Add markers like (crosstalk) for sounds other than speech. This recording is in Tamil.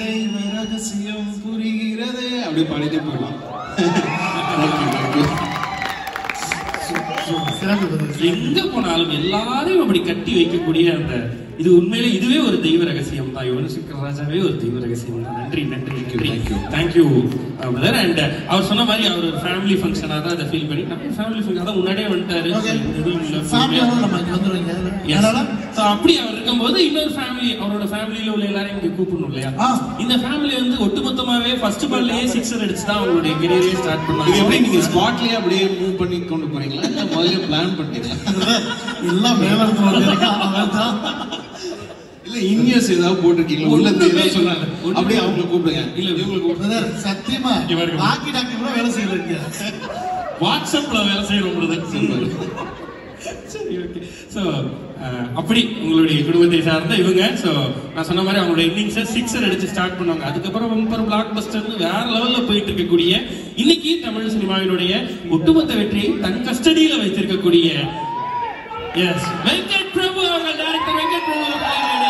தெய்வ ரகசியம் புரிகிறதே. அப்படி பாடிட்டே போயிடலாம். எங்க போனாலும் எல்லாரையும் அப்படி கட்டி வைக்கக்கூடிய அந்த இது உண்மையிலே இதுவே ஒரு தெய்வ ரகசியம் தான். யுவன் சங்கர் ராஜாவே ஒரு தெய்வ ரகசியம் தான். நன்றி நன்றி you. Thank you brother and அவர் சொன்ன மாதிரி அவர் ஒரு ஃபேமிலி ஃபங்க்ஷனாக தான் அதை ஃபீல் பண்ணி நம்ம ஃபேமிலி ஃபங்க்ஷன் அதான் முன்னாடியே வந்துட்டாரு. எதுவும் இல்ல, அப்படி அவர் இருக்கும்போது இன்னொரு ஃபேமிலி அவரோட ஃபேமிலியில உள்ள எல்லாரையும் இங்க கூப்பிடணும் இல்லையா. இந்த ஃபேமிலி வந்து ஒட்டுமொத்தமாவே ஃபர்ஸ்ட் பால்லயே சிக்ஸர் அடிச்சு தான் அவங்களுடைய கெரியரே ஸ்டார்ட் இது எப்படி நீங்க பண்ணாங்க ஸ்பாட்லயே அப்படியே மூவ் பண்ணி கொண்டு போறீங்களா? இல்ல முதல்ல பிளான் பண்ணிட்டீங்களா எல்லாம் மேல இல்ல இன்யஸ் ஏதாவது போட்டிருக்கீங்களா? உள்ள ஏதாவது சொன்னாங்க அப்படியே அவங்கள கூப்பிடுங்க. இல்ல, இவங்களை கூப்பிடுங்க. சத்தியமா. ராக்கி டாக்டர் கூட வேலை செய்யறீங்க வாட்ஸ்அப்ல வேலை செய்யறோம் பிரதர் (laughs) ஸோ uh, அப்படி உங்களுடைய குடும்பத்தை சார்ந்த இவங்க ஸோ நான் சொன்ன மாதிரி அவங்களோட இன்னிங்ஸை சிக்ஸர் அடிச்சு ஸ்டார்ட் பண்ணுவாங்க. அதுக்கப்புறம் ரொம்ப பிளாக் பஸ்டர்னு வேற லெவலில் போயிட்டு இருக்கக்கூடிய இன்னைக்கு தமிழ் சினிமாவினுடைய ஒட்டுமொத்த வெற்றியை தன் கஸ்டடியில் வைத்திருக்கக்கூடிய எஸ் வெங்கட் பிரபு அவர்கள் டேரக்டர் வெங்கட் பிரபு